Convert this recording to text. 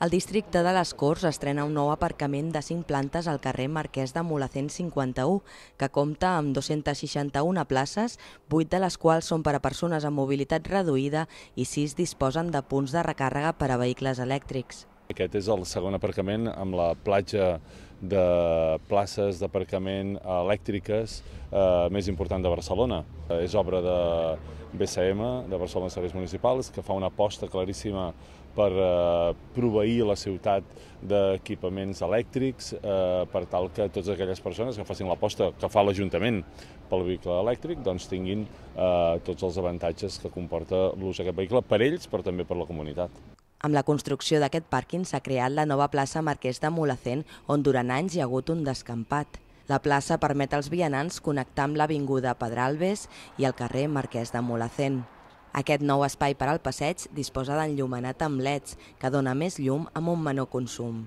El districte de les Corts estrena un nou aparcament de 5 plantes al carrer Marquès de Molacén 51, que compta amb 261 places, 8 de les quals són per a persones amb mobilitat reduïda i 6 disposen de punts de recàrrega per a vehicles elèctrics. Aquest és el segon aparcament amb la platja de places d'aparcament elèctriques eh, més important de Barcelona. Eh, és obra de BCM, de Barcelona Serveis Municipals, que fa una aposta claríssima per eh, proveir la ciutat d'equipaments elèctrics eh, per tal que totes aquelles persones que facin l'aposta que fa l'Ajuntament pel vehicle elèctric doncs tinguin eh, tots els avantatges que comporta l'ús d'aquest vehicle per ells però també per la comunitat. Amb la construcció d'aquest pàrquing s'ha creat la nova plaça Marquès de Molacén, on durant anys hi ha hagut un descampat. La plaça permet als vianants connectar amb l'Avinguda Pedralbes i el carrer Marquès de Molacén. Aquest nou espai per al passeig disposa d'enllumenat amb leds, que dona més llum amb un menor consum.